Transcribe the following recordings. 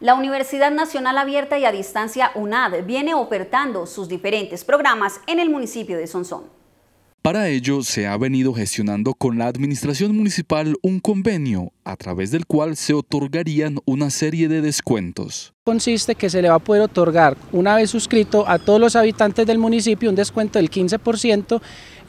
La Universidad Nacional Abierta y a Distancia UNAD viene ofertando sus diferentes programas en el municipio de Sonsón. Para ello se ha venido gestionando con la administración municipal un convenio a través del cual se otorgarían una serie de descuentos consiste que se le va a poder otorgar una vez suscrito a todos los habitantes del municipio un descuento del 15%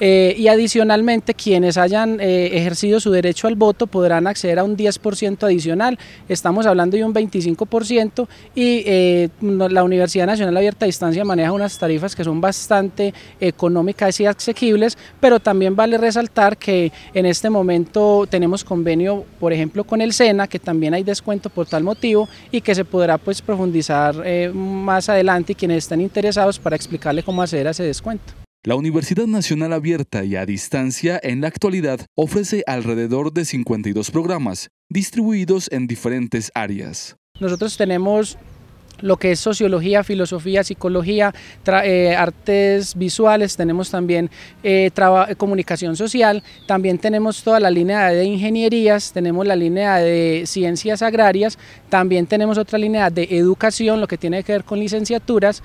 eh, y adicionalmente quienes hayan eh, ejercido su derecho al voto podrán acceder a un 10% adicional, estamos hablando de un 25% y eh, la Universidad Nacional Abierta a Distancia maneja unas tarifas que son bastante económicas y asequibles, pero también vale resaltar que en este momento tenemos convenio, por ejemplo, con el SENA, que también hay descuento por tal motivo y que se podrá pues profundizar eh, más adelante y quienes están interesados para explicarle cómo hacer ese descuento. La Universidad Nacional Abierta y a Distancia en la actualidad ofrece alrededor de 52 programas, distribuidos en diferentes áreas. Nosotros tenemos lo que es sociología, filosofía, psicología, eh, artes visuales, tenemos también eh, comunicación social, también tenemos toda la línea de ingenierías, tenemos la línea de ciencias agrarias, también tenemos otra línea de educación, lo que tiene que ver con licenciaturas,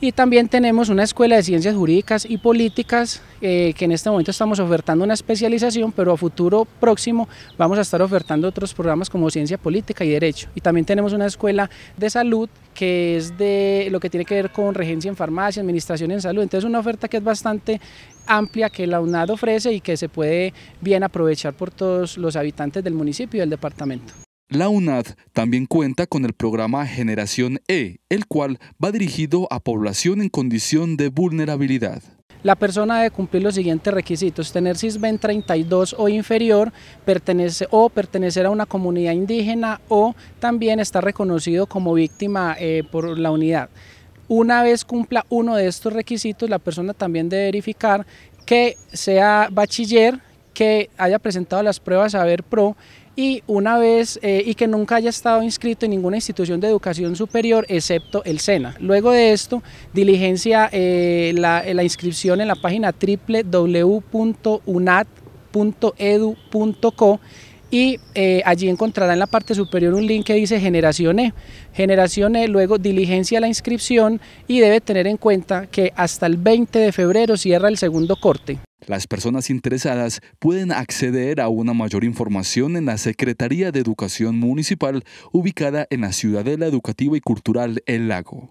y también tenemos una escuela de ciencias jurídicas y políticas eh, que en este momento estamos ofertando una especialización, pero a futuro próximo vamos a estar ofertando otros programas como ciencia política y derecho. Y también tenemos una escuela de salud que es de lo que tiene que ver con regencia en farmacia, administración en salud. Entonces una oferta que es bastante amplia que la UNAD ofrece y que se puede bien aprovechar por todos los habitantes del municipio y del departamento. La UNAD también cuenta con el programa Generación E, el cual va dirigido a población en condición de vulnerabilidad. La persona debe cumplir los siguientes requisitos, tener CISBEN 32 o inferior, o pertenecer a una comunidad indígena o también estar reconocido como víctima eh, por la unidad. Una vez cumpla uno de estos requisitos, la persona también debe verificar que sea bachiller, que haya presentado las pruebas Saber Pro y una vez eh, y que nunca haya estado inscrito en ninguna institución de educación superior excepto el SENA. Luego de esto, diligencia eh, la, inscripción en la página www.unat.edu.co y eh, allí encontrará en la parte superior un link que dice Generación E. Generación E, luego diligencia la inscripción y debe tener en cuenta que hasta el 20 de febrero cierra el segundo corte. Las personas interesadas pueden acceder a una mayor información en la Secretaría de Educación Municipal ubicada en la Ciudadela Educativa y Cultural El Lago.